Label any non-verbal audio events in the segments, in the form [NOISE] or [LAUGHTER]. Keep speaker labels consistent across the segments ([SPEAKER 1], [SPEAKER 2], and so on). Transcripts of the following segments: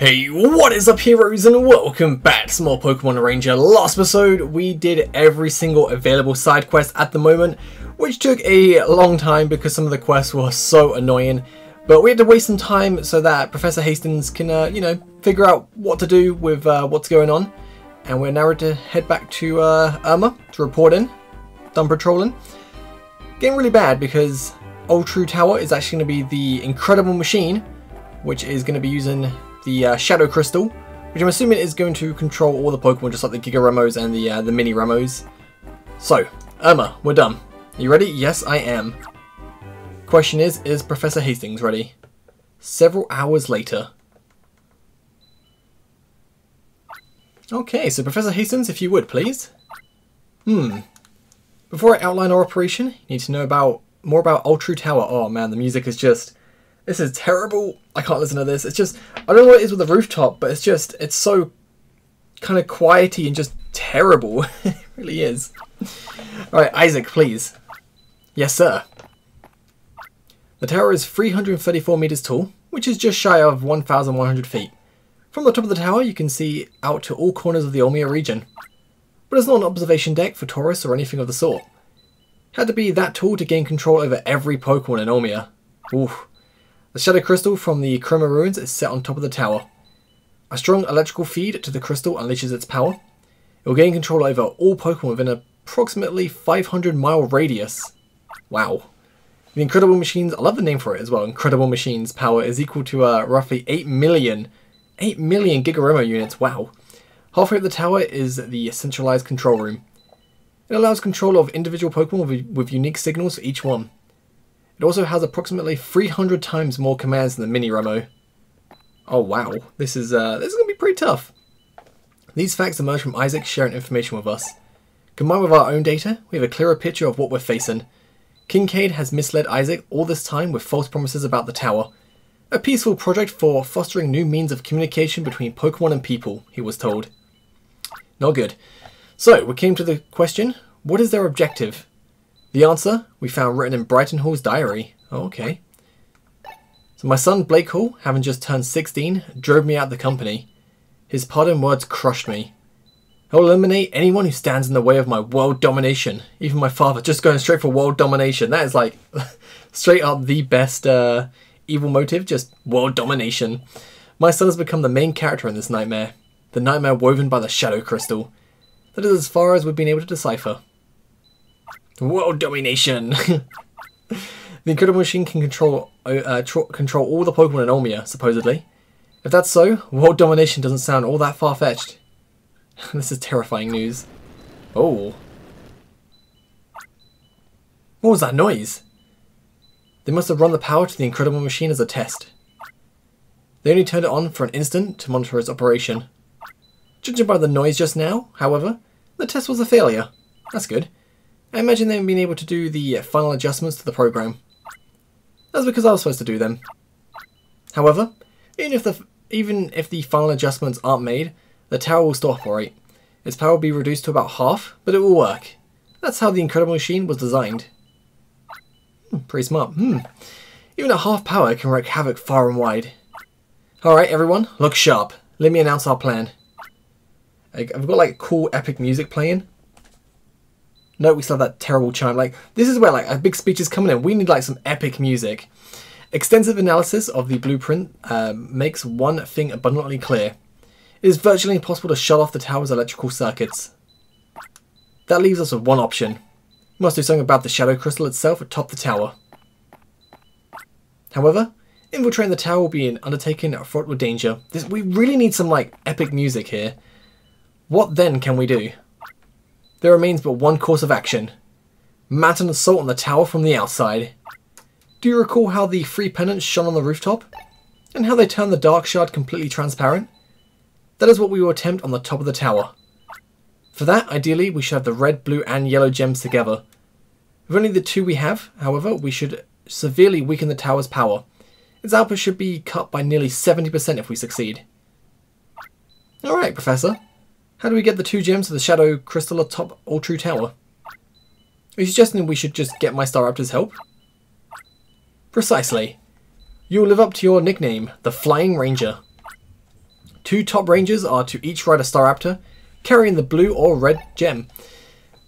[SPEAKER 1] Hey, what is up heroes and welcome back to Small Pokemon Ranger. Last episode we did every single available side quest at the moment, which took a long time because some of the quests were so annoying. But we had to waste some time so that Professor Hastings can, uh, you know, figure out what to do with uh, what's going on. And we're now ready to head back to uh, Irma to report in. Done patrolling. Getting really bad because Altru Tower is actually going to be the incredible machine, which is going to be using the uh, Shadow Crystal, which I'm assuming is going to control all the Pokemon just like the Gigaremos and the, uh, the Miniremos. So, Irma, we're done. Are you ready? Yes, I am. Question is, is Professor Hastings ready? Several hours later. Okay, so Professor Hastings, if you would, please. Hmm. Before I outline our operation, you need to know about more about True Tower. Oh man, the music is just this is terrible. I can't listen to this. It's just I don't know what it is with the rooftop, but it's just it's so kind of quiety and just terrible. [LAUGHS] it really is. Alright, Isaac, please. Yes, sir. The tower is 334 meters tall, which is just shy of 1,100 feet. From the top of the tower, you can see out to all corners of the Almia region. But it's not an observation deck for tourists or anything of the sort. Had to be that tall to gain control over every Pokemon in Almia. Oof. The Shadow Crystal from the Chroma Ruins is set on top of the tower. A strong electrical feed to the crystal unleashes its power. It will gain control over all Pokemon within approximately 500 mile radius. Wow. The Incredible Machines, I love the name for it as well, Incredible Machines power is equal to uh, roughly 8 million, 8 million Gigaremo units, wow. Halfway up the tower is the centralized control room. It allows control of individual Pokemon with, with unique signals for each one. It also has approximately 300 times more commands than the Miniremo. Oh wow, this is uh, this is gonna be pretty tough. These facts emerge from Isaac sharing information with us. Combined with our own data, we have a clearer picture of what we're facing. Kincaid has misled Isaac all this time with false promises about the tower. A peaceful project for fostering new means of communication between Pokemon and people, he was told. Not good. So, we came to the question, what is their objective? The answer we found written in Brighton Hall's diary. Oh, okay. So my son Blake Hall, having just turned 16, drove me out of the company. His pardon words crushed me. He'll eliminate anyone who stands in the way of my world domination. Even my father, just going straight for world domination. That is like [LAUGHS] straight up the best uh, evil motive, just world domination. My son has become the main character in this nightmare. The nightmare woven by the Shadow Crystal. That is as far as we've been able to decipher. World domination. [LAUGHS] the Incredible Machine can control uh, control all the Pokemon in Almia, supposedly. If that's so, world domination doesn't sound all that far-fetched. [LAUGHS] this is terrifying news. Oh. What was that noise? They must have run the power to the Incredible Machine as a test. They only turned it on for an instant to monitor its operation. Judging by the noise just now, however, the test was a failure. That's good. I imagine them being able to do the final adjustments to the program. That's because I was supposed to do them. However, even if the even if the final adjustments aren't made, the tower will still operate. Its power will be reduced to about half, but it will work. That's how the Incredible Machine was designed. Hmm, pretty smart. Hmm. Even at half power can wreak havoc far and wide. Alright everyone, look sharp. Let me announce our plan. I've got like cool epic music playing. No, we still have that terrible chime. Like, this is where, like, a big speech is coming in. We need, like, some epic music. Extensive analysis of the blueprint um, makes one thing abundantly clear. It is virtually impossible to shut off the tower's electrical circuits. That leaves us with one option. We must do something about the shadow crystal itself atop the tower. However, infiltrating the tower will be an undertaking fraught with danger. This, we really need some, like, epic music here. What then can we do? There remains but one course of action. Mount an assault on the tower from the outside. Do you recall how the three pennants shone on the rooftop? And how they turned the dark shard completely transparent? That is what we will attempt on the top of the tower. For that, ideally, we should have the red, blue and yellow gems together. With only the two we have, however, we should severely weaken the tower's power. Its output should be cut by nearly 70% if we succeed. Alright, Professor. How do we get the two gems of the Shadow Crystal atop Altru Tower? Are you suggesting we should just get my Staraptor's help? Precisely. You will live up to your nickname, the Flying Ranger. Two top rangers are to each ride a Staraptor, carrying the blue or red gem.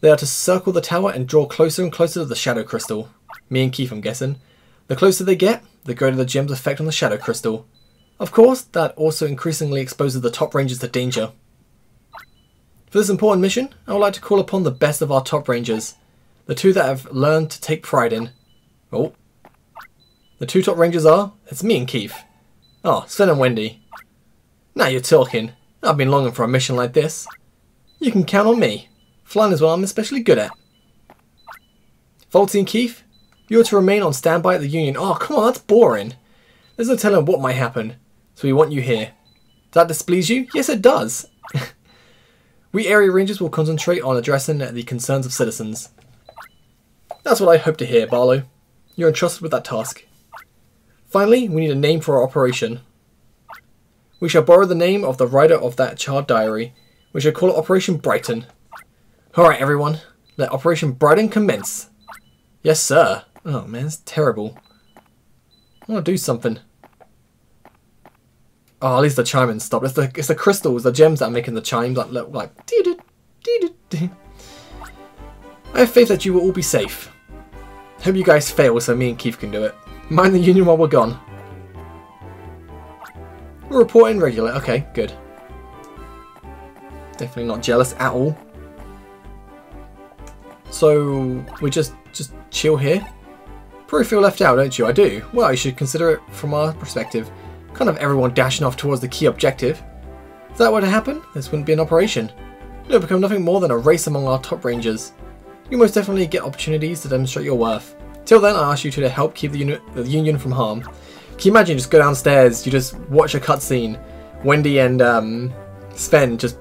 [SPEAKER 1] They are to circle the tower and draw closer and closer to the Shadow Crystal. Me and Keith, I'm guessing. The closer they get, the greater the gem's effect on the Shadow Crystal. Of course, that also increasingly exposes the top rangers to danger. For this important mission, I would like to call upon the best of our top rangers, the two that have learned to take pride in. Oh. The two top rangers are, it's me and Keith. Oh, Sven and Wendy. Now you're talking. I've been longing for a mission like this. You can count on me. Flying is what I'm especially good at. Volty and Keith, you're to remain on standby at the Union. Oh, come on, that's boring. There's no telling what might happen, so we want you here. Does that displease you? Yes, it does. [LAUGHS] we area rangers will concentrate on addressing the concerns of citizens. That's what I hope to hear, Barlow. You're entrusted with that task. Finally, we need a name for our operation. We shall borrow the name of the writer of that charred diary. We shall call it Operation Brighton. Alright, everyone. Let Operation Brighton commence. Yes, sir. Oh, man, it's terrible. I want to do something. Oh, at least the chiming stopped. It's the, it's the crystals, the gems that are making the chimes that look like... I have faith that you will all be safe. Hope you guys fail so me and Keith can do it. Mind the Union while we're gone. We're reporting regular. Okay, good. Definitely not jealous at all. So, we just, just chill here? Probably feel left out, don't you? I do. Well, you should consider it from our perspective. Kind of everyone dashing off towards the key objective. If that were to happen, this wouldn't be an operation. It would become nothing more than a race among our top rangers. You most definitely get opportunities to demonstrate your worth. Till then, I ask you to help keep the, uni the Union from harm. Can you imagine, just go downstairs, you just watch a cutscene, Wendy and um, Sven just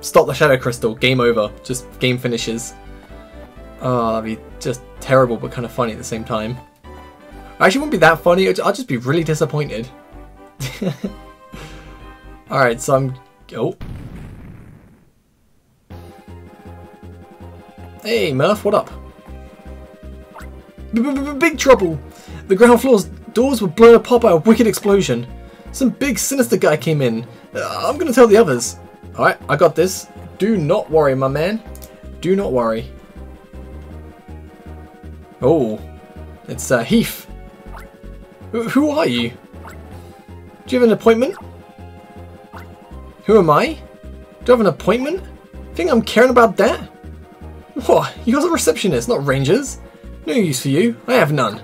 [SPEAKER 1] stop the Shadow Crystal, game over, just game finishes. Oh, that'd be just terrible, but kind of funny at the same time. I Actually, wouldn't be that funny, I'd just be really disappointed. [LAUGHS] Alright, so I'm... Oh. Hey, Murph, what up? B -b -b Big trouble! The ground floor's doors were blown apart by a wicked explosion. Some big sinister guy came in. Uh, I'm gonna tell the others. Alright, I got this. Do not worry, my man. Do not worry. Oh, it's uh, Heath. Wh who are you? Do you have an appointment? Who am I? Do I have an appointment? Think I'm caring about that? What? You're a receptionist, not rangers. No use for you. I have none.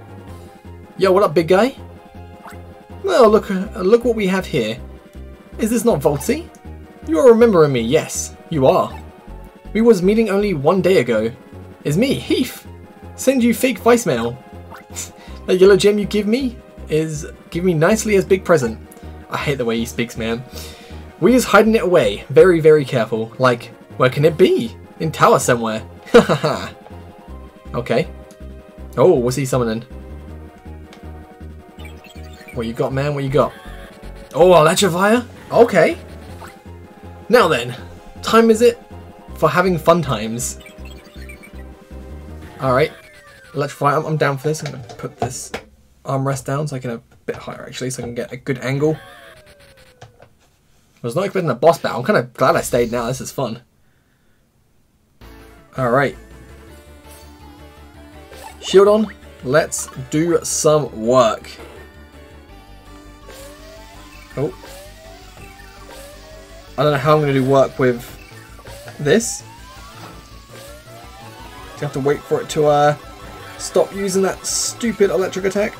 [SPEAKER 1] Yo, what up, big guy? Well, look, uh, look what we have here. Is this not Volty? You are remembering me, yes, you are. We was meeting only one day ago. It's me, Heath. Send you fake voicemail. [LAUGHS] that yellow gem you give me is give me nicely as big present. I hate the way he speaks, man. We is hiding it away. Very, very careful. Like, where can it be? In tower somewhere. [LAUGHS] Ha ha ha. okay. Oh, what's he summoning? What you got, man? What you got? Oh, Electivire? Okay. Now then, time is it for having fun times. Alright. Electivire, I'm, I'm down for this. I'm going to put this armrest down so I can get a bit higher actually so I can get a good angle. I was not expecting a boss battle. I'm kind of glad I stayed now. This is fun. Alright. Shield on. Let's do some work. Oh. I don't know how I'm going to do work with this. You have to wait for it to uh, stop using that stupid electric attack.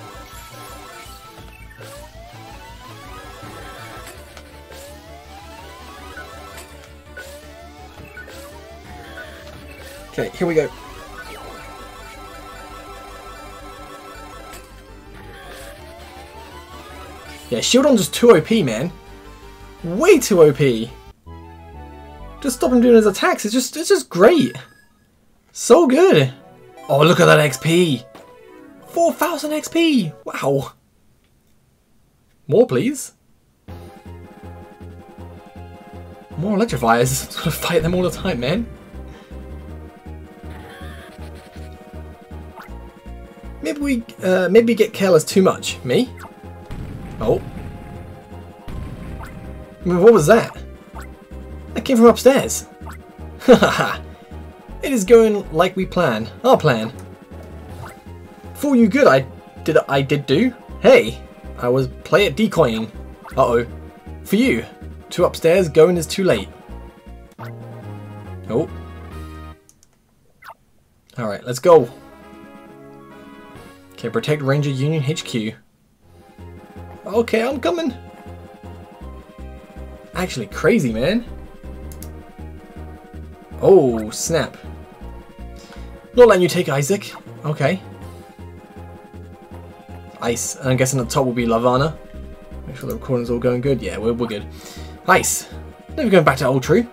[SPEAKER 1] Okay, here we go. Yeah, Shield on just too OP, man. Way too OP. Just stop him doing his attacks. It's just, it's just great. So good. Oh, look at that XP. 4,000 XP. Wow. More, please. More electrifiers. [LAUGHS] Gotta fight them all the time, man. Maybe we, uh, maybe get careless too much. Me? Oh. What was that? That came from upstairs. Haha. [LAUGHS] it is going like we planned. Our plan. Fool you good, I did I did do. Hey, I was play it decoying. Uh-oh. For you. To upstairs, going is too late. Oh. Alright, let's go. Okay, protect Ranger Union HQ. Okay, I'm coming. Actually, crazy, man. Oh, snap. Not letting you take Isaac. Okay. Ice. I'm guessing at the top will be Lavana. Make sure the recording's all going good. Yeah, we're, we're good. Ice. Never going back to Altru.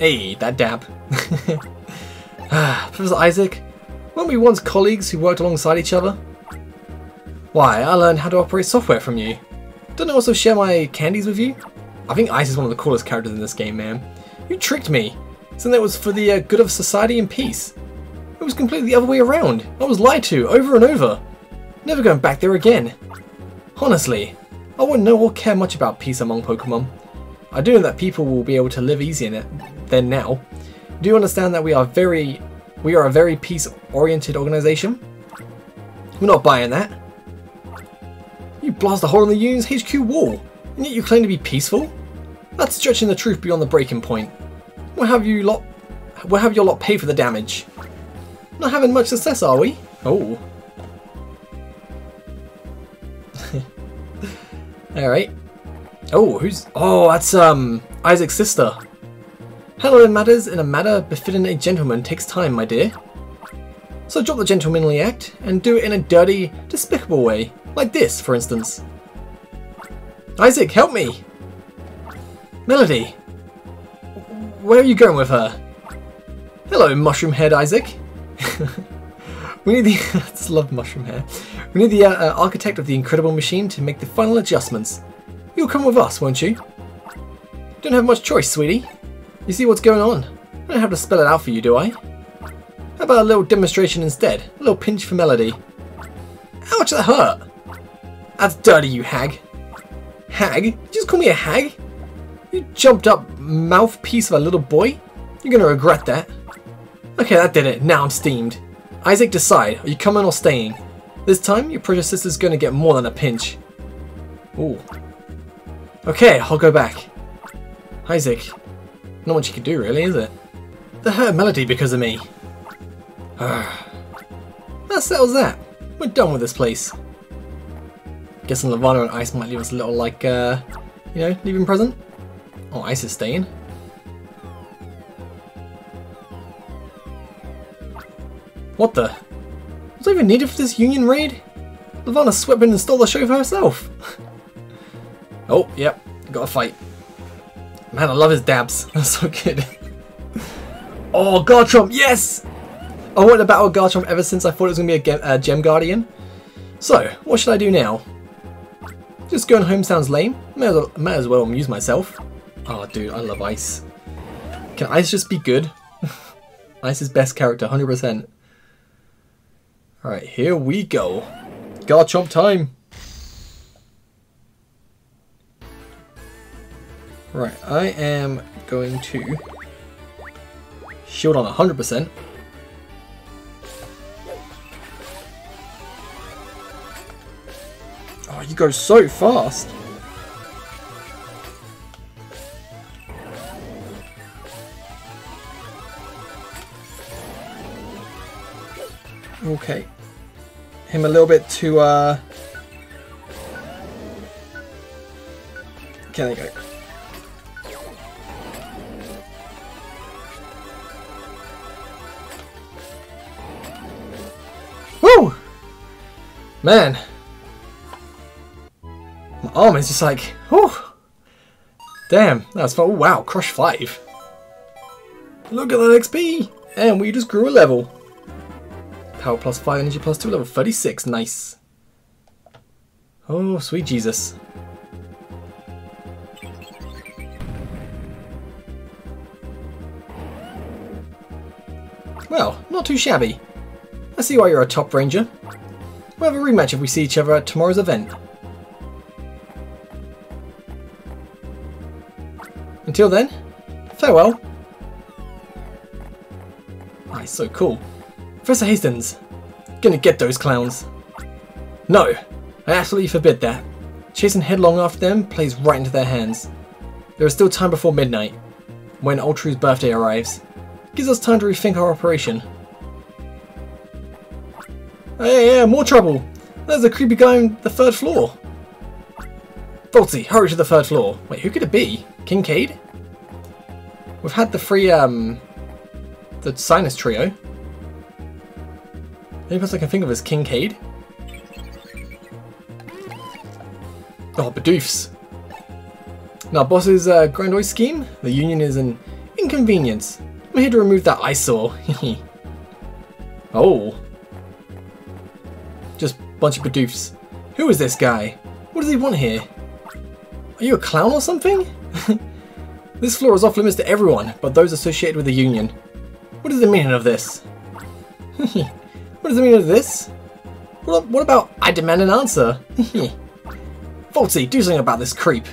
[SPEAKER 1] Hey, that dab. [LAUGHS] ah, Professor Isaac, weren't we once colleagues who worked alongside each other? Why, I learned how to operate software from you. Don't I also share my candies with you? I think Ice is one of the coolest characters in this game, man. You tricked me, saying that was for the uh, good of society and peace. It was completely the other way around. I was lied to, over and over. Never going back there again. Honestly, I wouldn't know or care much about peace among Pokemon. I do know that people will be able to live it than now. Do you understand that we are very we are a very peace-oriented organization? We're not buying that. You blast a hole in the Union's HQ wall, and yet you claim to be peaceful? That's stretching the truth beyond the breaking point. We'll have you lot we'll have your lot pay for the damage. Not having much success, are we? Oh. [LAUGHS] Alright. Oh, who's... Oh, that's, um, Isaac's sister. Handling matters in a manner befitting a gentleman takes time, my dear. So drop the gentlemanly act, and do it in a dirty, despicable way. Like this, for instance. Isaac, help me! Melody! Where are you going with her? Hello, mushroom head Isaac. [LAUGHS] we need the... [LAUGHS] I love mushroom hair. We need the uh, uh, architect of the incredible machine to make the final adjustments. You'll come with us, won't you? Don't have much choice, sweetie. You see what's going on? I don't have to spell it out for you, do I? How about a little demonstration instead? A little pinch for Melody. Ouch, that hurt! That's dirty, you hag. Hag? You just call me a hag? You jumped up mouthpiece of a little boy? You're gonna regret that. Okay, that did it. Now I'm steamed. Isaac, decide. Are you coming or staying? This time, your precious sister's gonna get more than a pinch. Ooh. Okay, I'll go back. Isaac. Not much you can do, really, is it? The hurt melody because of me. that settles that. We're done with this place. Guessing Lavana and Ice might leave us a little, like, uh, you know, leaving present. Oh, Ice is staying. What the? Was I even needed for this Union raid? Lavana swept in and stole the show for herself. [LAUGHS] oh, yep, got a fight. Man, I love his dabs. [LAUGHS] That's so good. oh, Garchomp, yes! I wanted to battle Garchomp ever since I thought it was going to be a uh, Gem Guardian. So, what should I do now? Just going home sounds lame. May as, well, may as well amuse myself. Oh, dude, I love Ice. Can Ice just be good? [LAUGHS] Ice is best character, 100%. Alright, here we go. Garchomp time! Right, I am going to shield on 100%. Oh, you go so fast! Okay. Him a little bit too, uh... Okay, there you go. Woo! Man. My arm is just like, whew. Damn, that was fun. Oh, wow, crush 5. Look at that XP! And we just grew a level. Power plus 5, energy plus 2, level 36. Nice. Oh, sweet Jesus. Well, not too shabby. I see why you're a top ranger. We'll have a rematch if we see each other at tomorrow's event. Until then, farewell. Ah, he's so cool. Professor Hastings, gonna get those clowns. No, I absolutely forbid that. Chasing headlong after them plays right into their hands. There is still time before midnight, when Altru's birthday arrives. Gives us time to rethink our operation. Hey, yeah, more trouble! There's a creepy guy on the third floor. Volty, hurry to the third floor. Wait, who could it be? Kincaid? We've had the free, um, the Sinis Trio. The only person I can think of is Kincaid. Oh, Bidoofs. Now, boss's uh, Grandoy scheme, the Union is an inconvenience. I'm here to remove that eyesore. [LAUGHS] oh. Bunch of Bidoofs. Who is this guy? What does he want here? Are you a clown or something? [LAUGHS] this floor is off limits to everyone, but those associated with the Union. What is the meaning of this? [LAUGHS] what is the meaning of this? What, what about I demand an answer? [LAUGHS] Volty, do something about this creep.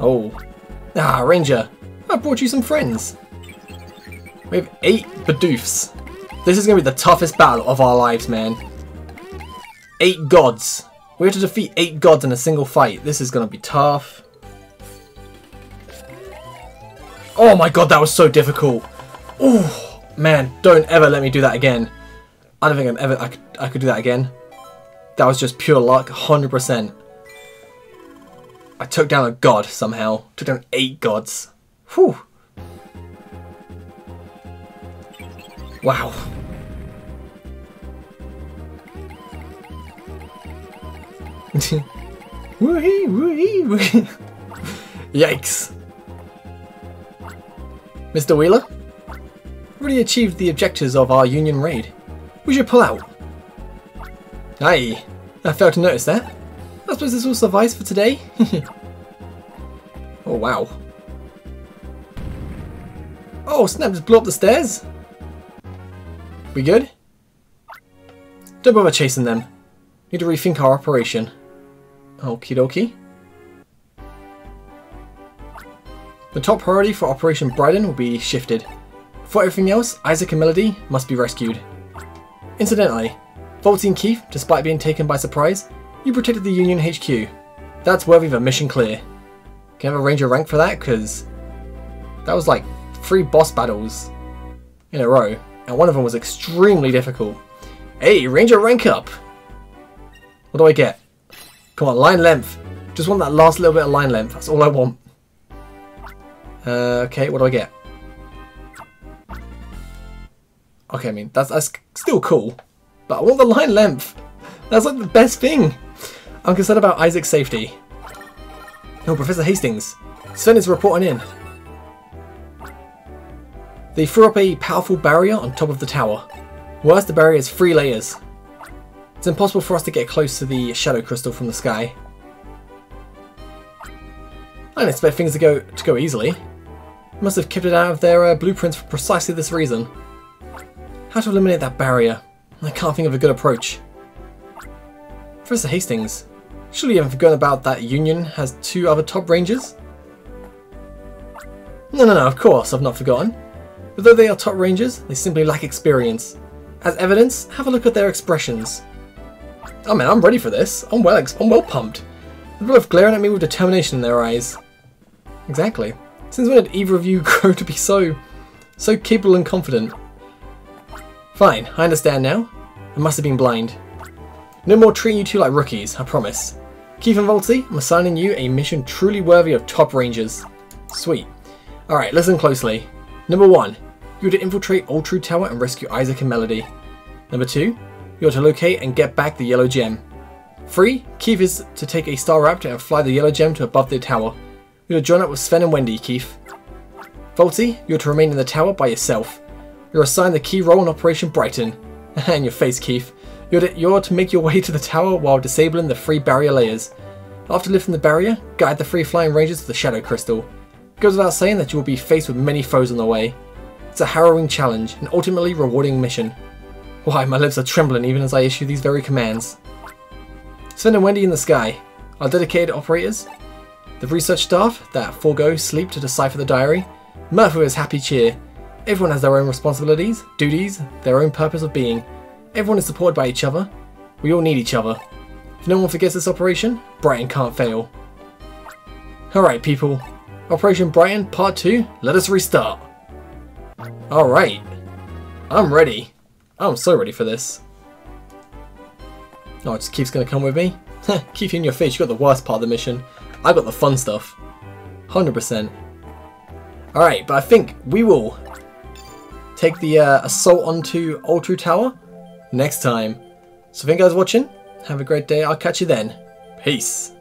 [SPEAKER 1] Oh. Ah, Ranger. I brought you some friends. We have eight Bidoofs. This is going to be the toughest battle of our lives, man. Eight gods. We have to defeat eight gods in a single fight. This is going to be tough. Oh my god, that was so difficult. Oh, man, don't ever let me do that again. I don't think I'm ever I could, I could do that again. That was just pure luck, 100%. I took down a god somehow. Took down eight gods. Whew. Wow. Woohee, woohee. Yikes. Mr. Wheeler? Already achieved the objectives of our Union raid. We should pull out. Aye, I failed to notice that. I suppose this will suffice for today. [LAUGHS] oh wow. Oh snap, just blew up the stairs? We good? Don't bother chasing them. Need to rethink our operation. Okie dokie. The top priority for Operation Brighton will be shifted. For everything else, Isaac and Melody must be rescued. Incidentally, and Keith, despite being taken by surprise, you protected the Union HQ. That's worthy of a mission clear. Can I have a Ranger rank for that? Because that was like three boss battles in a row, and one of them was extremely difficult. Hey, Ranger rank up! What do I get? Come on, line length. Just want that last little bit of line length. That's all I want. Uh, okay, what do I get? Okay, I mean, that's, that's still cool. But I want the line length. That's like the best thing. I'm concerned about Isaac's safety. No, Professor Hastings. Sven is reporting in. They threw up a powerful barrier on top of the tower. Worse, the barrier has three layers. It's impossible for us to get close to the shadow crystal from the sky. I didn't expect things to go to go easily. Must have kept it out of their uh, blueprints for precisely this reason. How to eliminate that barrier? I can't think of a good approach. Professor Hastings, Surely you haven't forgotten about that Union has two other top rangers? No, no, no, of course I've not forgotten. But though they are top rangers, they simply lack experience. As evidence, have a look at their expressions. Oh man, I'm ready for this. I'm well, I'm well pumped. They're both glaring at me with determination in their eyes. Exactly. Since when did either of you [LAUGHS] grow to be so, so capable and confident? Fine, I understand now. I must have been blind. No more treating you two like rookies, I promise. Keith and Volty, I'm assigning you a mission truly worthy of top rangers. Sweet. Alright, listen closely. Number 1. You're to infiltrate Altru Tower and rescue Isaac and Melody. Number 2. You're to locate and get back the yellow gem. 3. Keith is to take a Staraptor and fly the yellow gem to above the tower. You're to join up with Sven and Wendy, Keith. Volty, you're to remain in the tower by yourself. You're assigned the key role in Operation Brighton. [LAUGHS] and your face, Keith. You're to, you're to make your way to the tower while disabling the three barrier layers. After lifting the barrier, guide the three flying rangers to the Shadow Crystal. It goes without saying that you will be faced with many foes on the way. It's a harrowing challenge, and ultimately rewarding mission. Why, my lips are trembling even as I issue these very commands. Sven and Wendy in the sky, our dedicated operators. The research staff that forego sleep to decipher the diary. With his happy cheer. Everyone has their own responsibilities, duties, their own purpose of being. Everyone is supported by each other. We all need each other. If no one forgets this operation, Brighton can't fail. Alright people, Operation Brighton Part 2, let us restart. Alright, I'm ready. I'm so ready for this. Oh, it just keeps gonna come with me? [LAUGHS] Keep in your face, you got the worst part of the mission. I got the fun stuff. 100%. Alright, but I think we will take the uh, assault onto Altru Tower next time. So thank you guys for watching. Have a great day. I'll catch you then. Peace.